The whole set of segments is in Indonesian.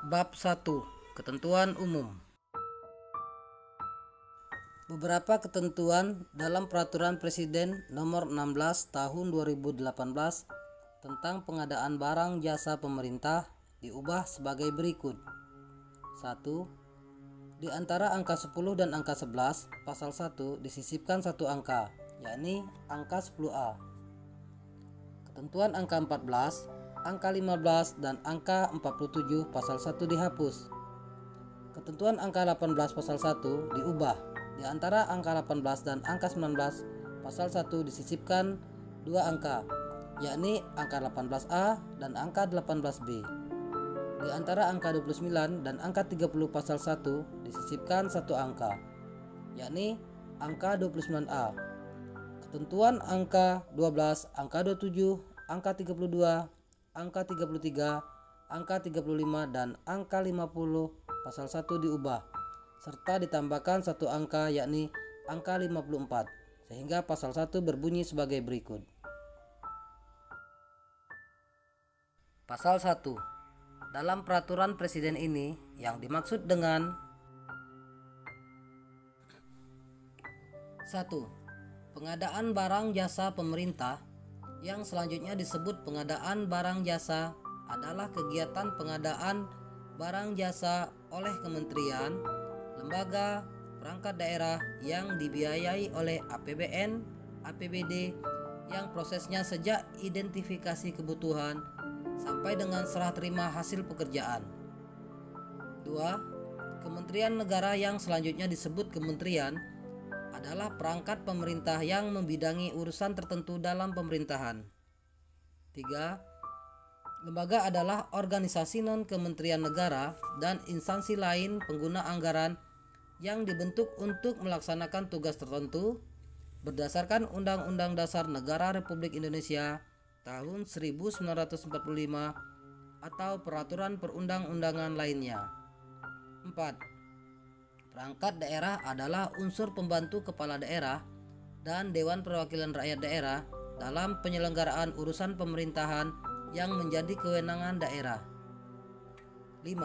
Bab 1 Ketentuan Umum Beberapa ketentuan dalam Peraturan Presiden Nomor 16 Tahun 2018 tentang pengadaan barang jasa pemerintah diubah sebagai berikut. 1. Di antara angka 10 dan angka 11, pasal 1 disisipkan satu angka, yakni angka 10A. Ketentuan angka 14, angka 15 dan angka 47 pasal 1 dihapus. Ketentuan angka 18 pasal 1 diubah. Di antara angka 18 dan angka 19 pasal 1 disisipkan dua angka, yakni angka 18A dan angka 18B. Di antara angka 29 dan angka 30 pasal 1 disisipkan satu angka, yakni angka 29A. Ketentuan angka 12, angka 27, angka 32, angka 33, angka 35 dan angka 50 pasal 1 diubah serta ditambahkan satu angka yakni angka 54 sehingga pasal 1 berbunyi sebagai berikut. Pasal 1. Dalam peraturan presiden ini yang dimaksud dengan 1. Pengadaan barang jasa pemerintah yang selanjutnya disebut pengadaan barang jasa adalah kegiatan pengadaan barang jasa oleh kementerian, lembaga, perangkat daerah yang dibiayai oleh APBN, APBD yang prosesnya sejak identifikasi kebutuhan sampai dengan serah terima hasil pekerjaan. 2. Kementerian negara yang selanjutnya disebut kementerian adalah perangkat pemerintah yang membidangi urusan tertentu dalam pemerintahan. 3. Lembaga adalah organisasi non-kementerian negara dan instansi lain pengguna anggaran yang dibentuk untuk melaksanakan tugas tertentu berdasarkan Undang-Undang Dasar Negara Republik Indonesia tahun 1945 atau peraturan perundang-undangan lainnya. 4. Perangkat daerah adalah unsur pembantu kepala daerah dan Dewan Perwakilan Rakyat Daerah dalam penyelenggaraan urusan pemerintahan yang menjadi kewenangan daerah. 5.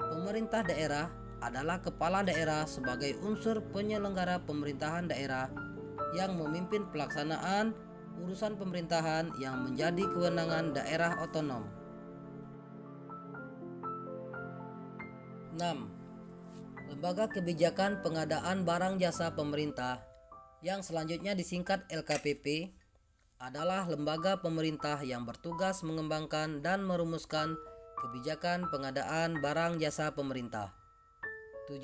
Pemerintah daerah adalah kepala daerah sebagai unsur penyelenggara pemerintahan daerah yang memimpin pelaksanaan urusan pemerintahan yang menjadi kewenangan daerah otonom. 6. Lembaga Kebijakan Pengadaan Barang Jasa Pemerintah yang selanjutnya disingkat LKPP adalah lembaga pemerintah yang bertugas mengembangkan dan merumuskan kebijakan pengadaan barang jasa pemerintah. 7.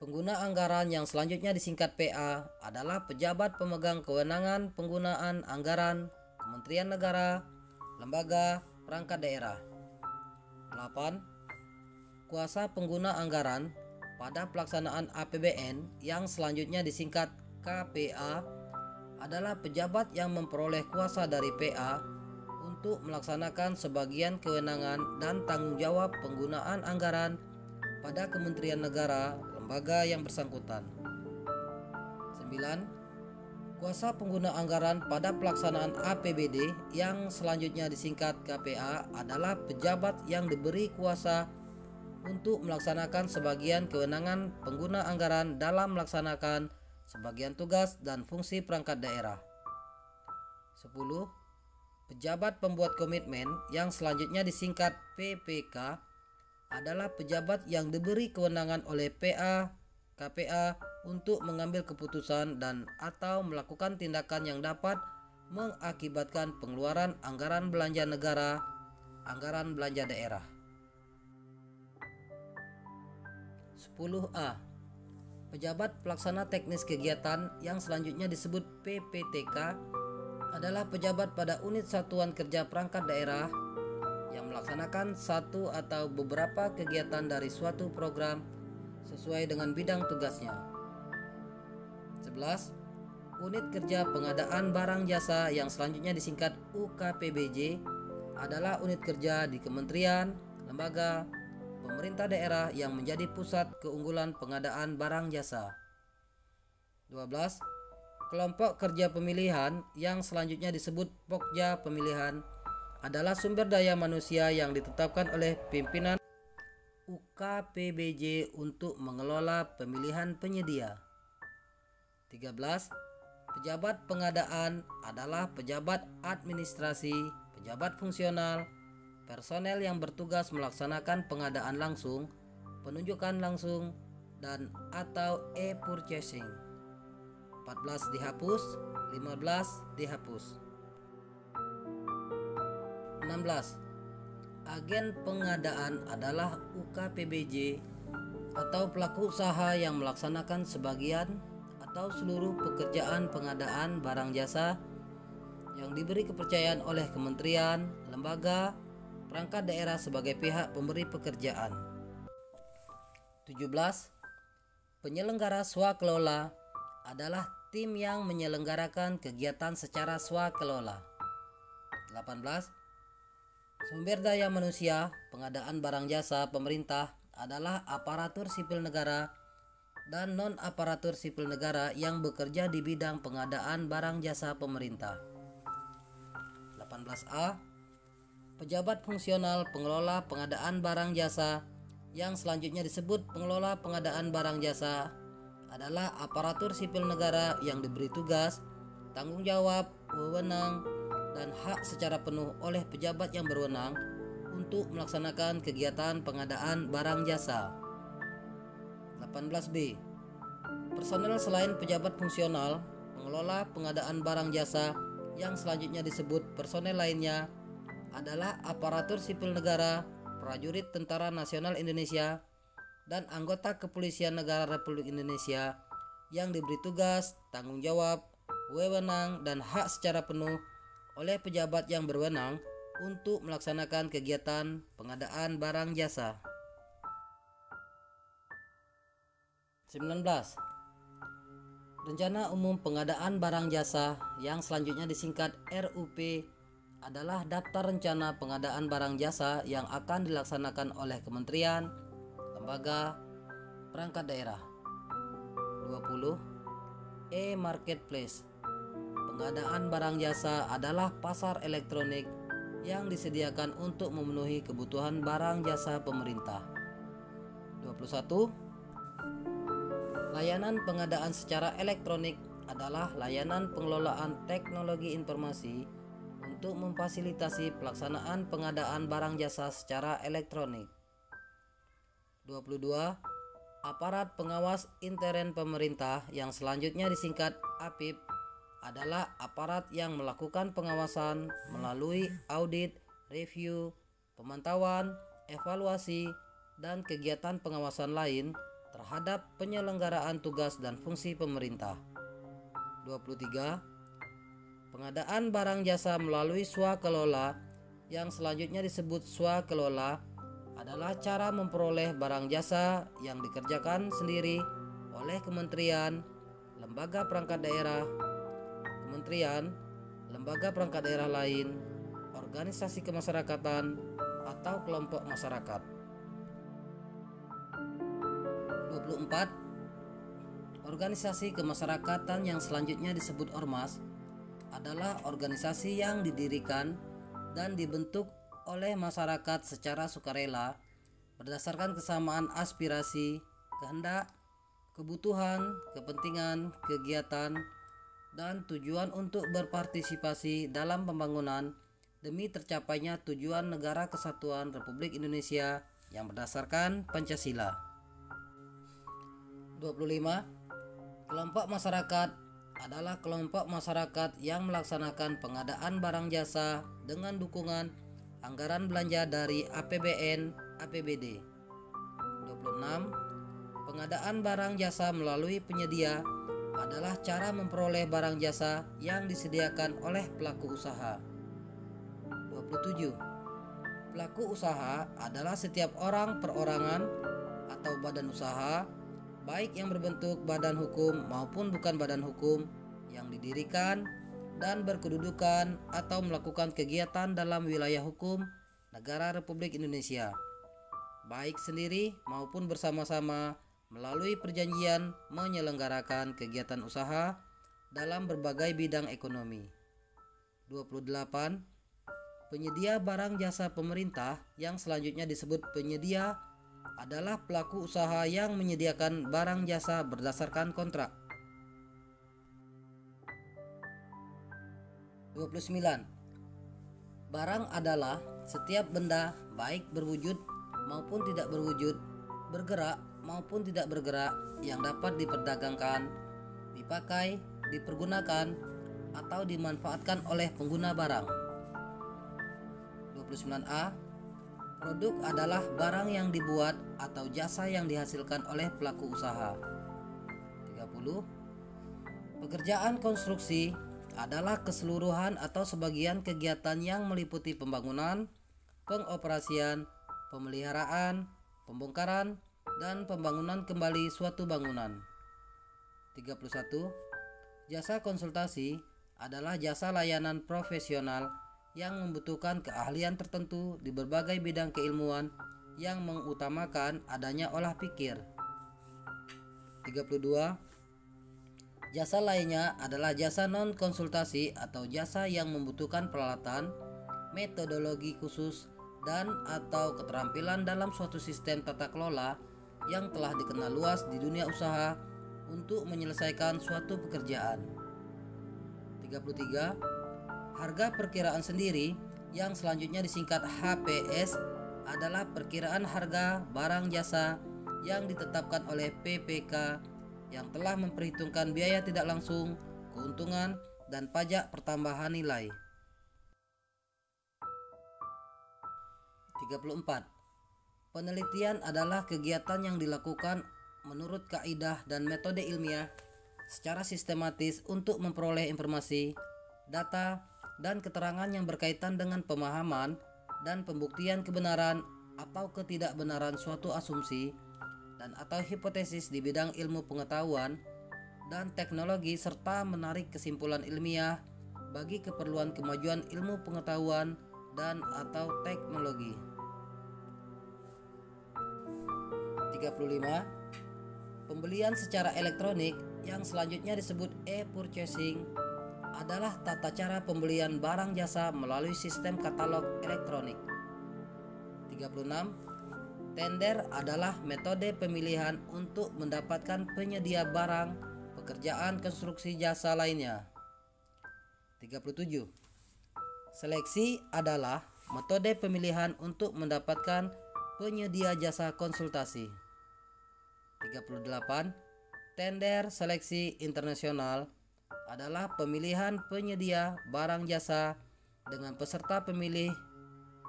Pengguna anggaran yang selanjutnya disingkat PA adalah pejabat pemegang kewenangan penggunaan anggaran Kementerian Negara, lembaga, perangkat daerah. 8. Kuasa pengguna anggaran pada pelaksanaan APBN yang selanjutnya disingkat KPA adalah pejabat yang memperoleh kuasa dari PA untuk melaksanakan sebagian kewenangan dan tanggung jawab penggunaan anggaran pada Kementerian Negara lembaga yang bersangkutan. 9. Kuasa pengguna anggaran pada pelaksanaan APBD yang selanjutnya disingkat KPA adalah pejabat yang diberi kuasa untuk melaksanakan sebagian kewenangan pengguna anggaran dalam melaksanakan sebagian tugas dan fungsi perangkat daerah. 10. Pejabat pembuat komitmen yang selanjutnya disingkat PPK adalah pejabat yang diberi kewenangan oleh PA, KPA untuk mengambil keputusan dan atau melakukan tindakan yang dapat mengakibatkan pengeluaran anggaran belanja negara, anggaran belanja daerah. 10A. Pejabat pelaksana teknis kegiatan yang selanjutnya disebut PPTK adalah pejabat pada unit satuan kerja perangkat daerah yang melaksanakan satu atau beberapa kegiatan dari suatu program sesuai dengan bidang tugasnya. 11. Unit kerja pengadaan barang jasa yang selanjutnya disingkat UKPBJ adalah unit kerja di kementerian, lembaga, pemerintah daerah yang menjadi pusat keunggulan pengadaan barang jasa. 12. Kelompok kerja pemilihan yang selanjutnya disebut Pokja Pemilihan adalah sumber daya manusia yang ditetapkan oleh pimpinan UKPBJ untuk mengelola pemilihan penyedia. 13. Pejabat pengadaan adalah pejabat administrasi, pejabat fungsional, personel yang bertugas melaksanakan pengadaan langsung, penunjukan langsung, dan atau e-purchasing. 14 dihapus, 15 dihapus. 16. Agen pengadaan adalah UKPBJ atau pelaku usaha yang melaksanakan sebagian atau seluruh pekerjaan pengadaan barang jasa yang diberi kepercayaan oleh kementerian, lembaga, perangkat daerah sebagai pihak pemberi pekerjaan. 17. Penyelenggara swakelola adalah tim yang menyelenggarakan kegiatan secara swakelola. 18. Sumber daya manusia, pengadaan barang jasa pemerintah adalah aparatur sipil negara dan non-aparatur sipil negara yang bekerja di bidang pengadaan barang jasa pemerintah. 18A Pejabat fungsional pengelola pengadaan barang jasa yang selanjutnya disebut pengelola pengadaan barang jasa adalah aparatur sipil negara yang diberi tugas, tanggung jawab, wewenang, dan hak secara penuh oleh pejabat yang berwenang untuk melaksanakan kegiatan pengadaan barang jasa. 18B. Personel selain pejabat fungsional, pengelola pengadaan barang jasa yang selanjutnya disebut personel lainnya adalah aparatur sipil negara prajurit Tentara Nasional Indonesia, dan anggota Kepolisian Negara Republik Indonesia yang diberi tugas, tanggung jawab, wewenang, dan hak secara penuh oleh pejabat yang berwenang untuk melaksanakan kegiatan pengadaan barang jasa. 19. Rencana Umum Pengadaan Barang Jasa yang selanjutnya disingkat RUP adalah daftar rencana pengadaan barang jasa yang akan dilaksanakan oleh kementerian, lembaga, perangkat daerah. 20. E-marketplace. Pengadaan barang jasa adalah pasar elektronik yang disediakan untuk memenuhi kebutuhan barang jasa pemerintah. 21. Layanan pengadaan secara elektronik adalah layanan pengelolaan teknologi informasi untuk memfasilitasi pelaksanaan pengadaan barang jasa secara elektronik. 22. Aparat pengawas intern pemerintah yang selanjutnya disingkat APIP adalah aparat yang melakukan pengawasan melalui audit, review, pemantauan, evaluasi, dan kegiatan pengawasan lain terhadap penyelenggaraan tugas dan fungsi pemerintah. 23 Pengadaan barang jasa melalui swakelola yang selanjutnya disebut swakelola adalah cara memperoleh barang jasa yang dikerjakan sendiri oleh kementerian, lembaga perangkat daerah, kementerian, lembaga perangkat daerah lain, organisasi kemasyarakatan, atau kelompok masyarakat. 24. Organisasi kemasyarakatan yang selanjutnya disebut ormas adalah organisasi yang didirikan dan dibentuk oleh masyarakat secara sukarela berdasarkan kesamaan aspirasi, kehendak, kebutuhan, kepentingan, kegiatan, dan tujuan untuk berpartisipasi dalam pembangunan demi tercapainya tujuan negara kesatuan Republik Indonesia yang berdasarkan Pancasila. 25. Kelompok masyarakat adalah kelompok masyarakat yang melaksanakan pengadaan barang jasa dengan dukungan anggaran belanja dari APBN APBD. 26. Pengadaan barang jasa melalui penyedia adalah cara memperoleh barang jasa yang disediakan oleh pelaku usaha. 27. Pelaku usaha adalah setiap orang perorangan atau badan usaha baik yang berbentuk badan hukum maupun bukan badan hukum yang didirikan dan berkedudukan atau melakukan kegiatan dalam wilayah hukum negara Republik Indonesia, baik sendiri maupun bersama-sama melalui perjanjian menyelenggarakan kegiatan usaha dalam berbagai bidang ekonomi. 28. Penyedia barang jasa pemerintah yang selanjutnya disebut penyedia adalah pelaku usaha yang menyediakan barang jasa berdasarkan kontrak. 29. Barang adalah setiap benda baik berwujud maupun tidak berwujud, bergerak maupun tidak bergerak yang dapat diperdagangkan, dipakai, dipergunakan, atau dimanfaatkan oleh pengguna barang. 29A Produk adalah barang yang dibuat atau jasa yang dihasilkan oleh pelaku usaha. 30. Pekerjaan konstruksi adalah keseluruhan atau sebagian kegiatan yang meliputi pembangunan, pengoperasian, pemeliharaan, pembongkaran, dan pembangunan kembali suatu bangunan. 31. Jasa konsultasi adalah jasa layanan profesional yang membutuhkan keahlian tertentu di berbagai bidang keilmuan yang mengutamakan adanya olah pikir. 32. Jasa lainnya adalah jasa non-konsultasi atau jasa yang membutuhkan peralatan, metodologi khusus, dan atau keterampilan dalam suatu sistem tata kelola yang telah dikenal luas di dunia usaha untuk menyelesaikan suatu pekerjaan. 33 Harga perkiraan sendiri yang selanjutnya disingkat HPS adalah perkiraan harga barang jasa yang ditetapkan oleh PPK yang telah memperhitungkan biaya tidak langsung, keuntungan, dan pajak pertambahan nilai. 34. Penelitian adalah kegiatan yang dilakukan menurut kaidah dan metode ilmiah secara sistematis untuk memperoleh informasi, data, dan keterangan yang berkaitan dengan pemahaman dan pembuktian kebenaran atau ketidakbenaran suatu asumsi dan atau hipotesis di bidang ilmu pengetahuan dan teknologi serta menarik kesimpulan ilmiah bagi keperluan kemajuan ilmu pengetahuan dan atau teknologi. 35. Pembelian secara elektronik yang selanjutnya disebut e-purchasing adalah tata cara pembelian barang jasa melalui sistem katalog elektronik. 36. Tender adalah metode pemilihan untuk mendapatkan penyedia barang, pekerjaan konstruksi jasa lainnya. 37. Seleksi adalah metode pemilihan untuk mendapatkan penyedia jasa konsultasi. 38. Tender seleksi internasional adalah pemilihan penyedia barang jasa dengan peserta pemilih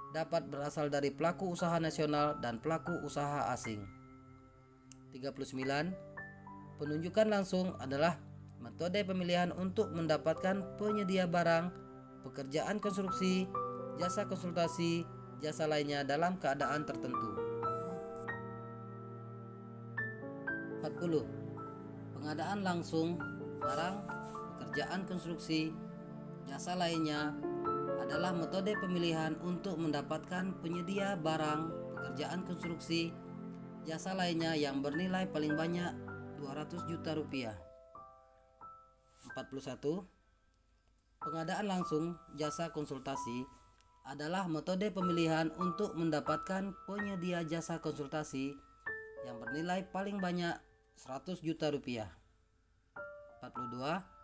dapat berasal dari pelaku usaha nasional dan pelaku usaha asing. 39. Penunjukan langsung adalah metode pemilihan untuk mendapatkan penyedia barang, pekerjaan konstruksi, jasa konsultasi, jasa lainnya dalam keadaan tertentu. 40. Pengadaan langsung barang pekerjaan konstruksi, jasa lainnya adalah metode pemilihan untuk mendapatkan penyedia barang, pekerjaan konstruksi, jasa lainnya yang bernilai paling banyak 200 juta rupiah. 41. Pengadaan langsung jasa konsultasi adalah metode pemilihan untuk mendapatkan penyedia jasa konsultasi yang bernilai paling banyak 100 juta rupiah. 42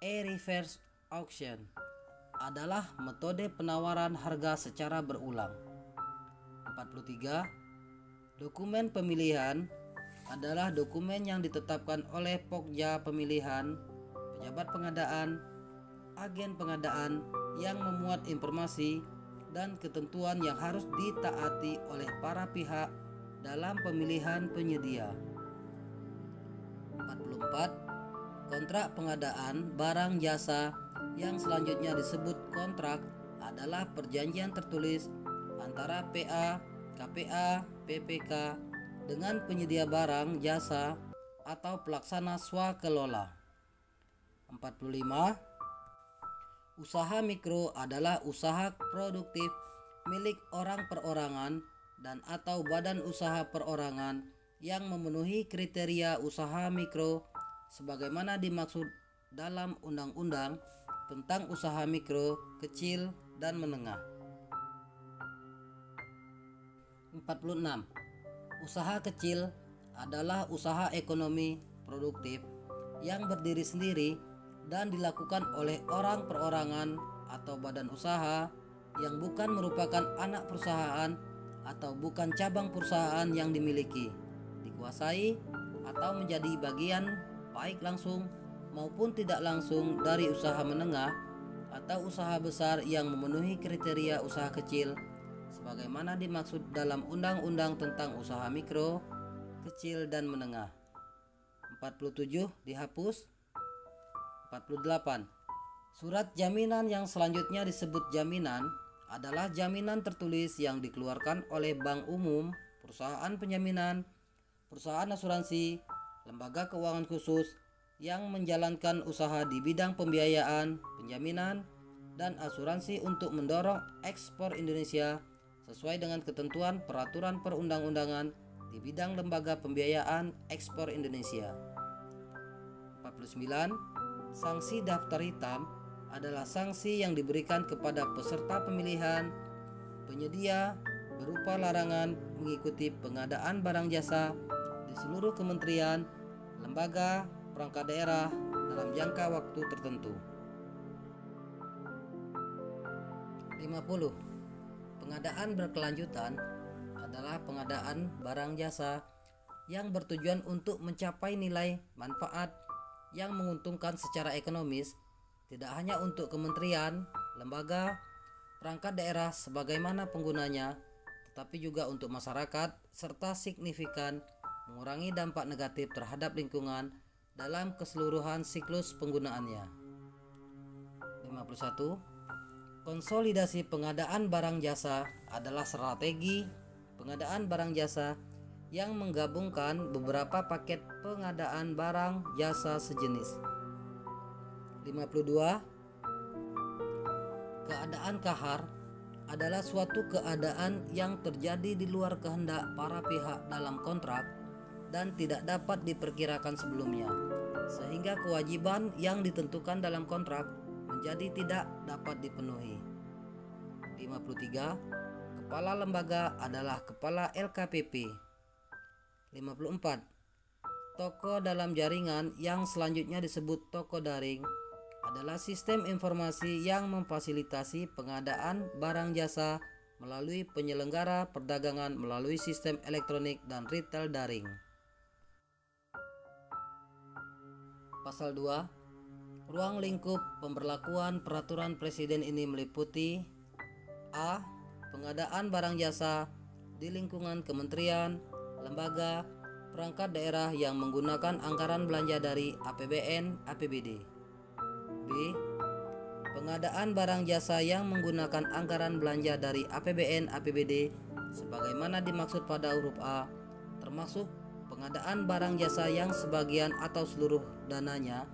e-reverse auction adalah metode penawaran harga secara berulang. 43. Dokumen pemilihan adalah dokumen yang ditetapkan oleh Pokja Pemilihan, pejabat pengadaan, agen pengadaan yang memuat informasi dan ketentuan yang harus ditaati oleh para pihak dalam pemilihan penyedia. 44 Kontrak pengadaan barang jasa yang selanjutnya disebut kontrak adalah perjanjian tertulis antara PA, KPA, PPK dengan penyedia barang jasa atau pelaksana swakelola. 45 Usaha mikro adalah usaha produktif milik orang perorangan dan atau badan usaha perorangan yang memenuhi kriteria usaha mikro sebagaimana dimaksud dalam undang-undang tentang usaha mikro, kecil, dan menengah 46. Usaha kecil adalah usaha ekonomi produktif yang berdiri sendiri dan dilakukan oleh orang perorangan atau badan usaha yang bukan merupakan anak perusahaan atau bukan cabang perusahaan yang dimiliki, dikuasai atau menjadi bagian baik langsung maupun tidak langsung dari usaha menengah atau usaha besar yang memenuhi kriteria usaha kecil sebagaimana dimaksud dalam Undang-Undang tentang Usaha Mikro, Kecil dan Menengah. 47 dihapus. 48. Surat jaminan yang selanjutnya disebut jaminan adalah jaminan tertulis yang dikeluarkan oleh bank umum, perusahaan penjaminan, perusahaan asuransi, lembaga keuangan khusus yang menjalankan usaha di bidang pembiayaan, penjaminan, dan asuransi untuk mendorong ekspor Indonesia sesuai dengan ketentuan peraturan perundang-undangan di bidang lembaga pembiayaan ekspor Indonesia. 49. Sanksi daftar hitam adalah sanksi yang diberikan kepada peserta pemilihan penyedia berupa larangan mengikuti pengadaan barang jasa di seluruh kementerian, lembaga, perangkat daerah dalam jangka waktu tertentu. 50. Pengadaan berkelanjutan adalah pengadaan barang jasa yang bertujuan untuk mencapai nilai manfaat yang menguntungkan secara ekonomis tidak hanya untuk kementerian, lembaga, perangkat daerah sebagaimana penggunanya, tetapi juga untuk masyarakat serta signifikan mengurangi dampak negatif terhadap lingkungan dalam keseluruhan siklus penggunaannya. 51. Konsolidasi pengadaan barang jasa adalah strategi pengadaan barang jasa yang menggabungkan beberapa paket pengadaan barang jasa sejenis 52 Keadaan kahar adalah suatu keadaan yang terjadi di luar kehendak para pihak dalam kontrak dan tidak dapat diperkirakan sebelumnya sehingga kewajiban yang ditentukan dalam kontrak menjadi tidak dapat dipenuhi. 53. Kepala lembaga adalah kepala LKPP. 54. Toko dalam jaringan yang selanjutnya disebut toko daring adalah sistem informasi yang memfasilitasi pengadaan barang jasa melalui penyelenggara perdagangan melalui sistem elektronik dan retail daring. Pasal 2 Ruang lingkup pemberlakuan peraturan presiden ini meliputi A. Pengadaan barang jasa di lingkungan kementerian, lembaga, perangkat daerah yang menggunakan anggaran belanja dari APBN, APBD. B. Pengadaan barang jasa yang menggunakan anggaran belanja dari APBN APBD sebagaimana dimaksud pada huruf A termasuk pengadaan barang jasa yang sebagian atau seluruh dananya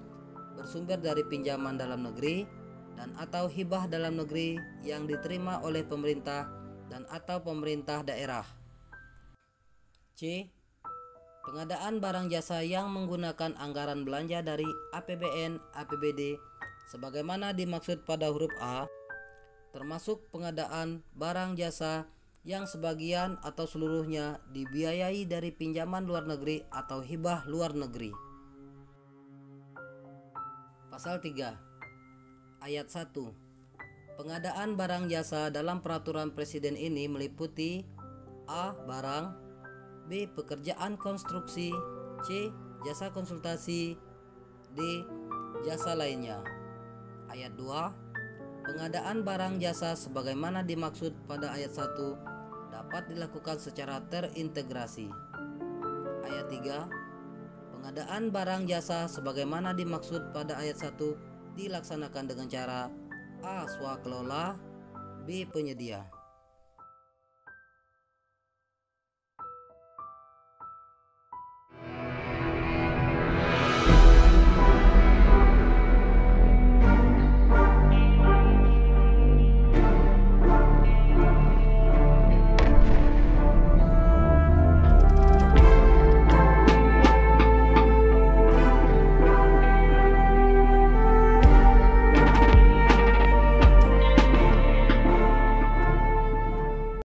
bersumber dari pinjaman dalam negeri dan atau hibah dalam negeri yang diterima oleh pemerintah dan atau pemerintah daerah. C. Pengadaan barang jasa yang menggunakan anggaran belanja dari APBN APBD sebagaimana dimaksud pada huruf A, termasuk pengadaan barang jasa yang sebagian atau seluruhnya dibiayai dari pinjaman luar negeri atau hibah luar negeri. Pasal 3 Ayat 1 Pengadaan barang jasa dalam peraturan presiden ini meliputi A. Barang B. Pekerjaan konstruksi C. Jasa konsultasi D. Jasa lainnya Ayat 2 Pengadaan barang jasa sebagaimana dimaksud pada ayat 1 dapat dilakukan secara terintegrasi. Ayat 3 Pengadaan barang jasa sebagaimana dimaksud pada ayat 1 dilaksanakan dengan cara A. Swakelola B. Penyedia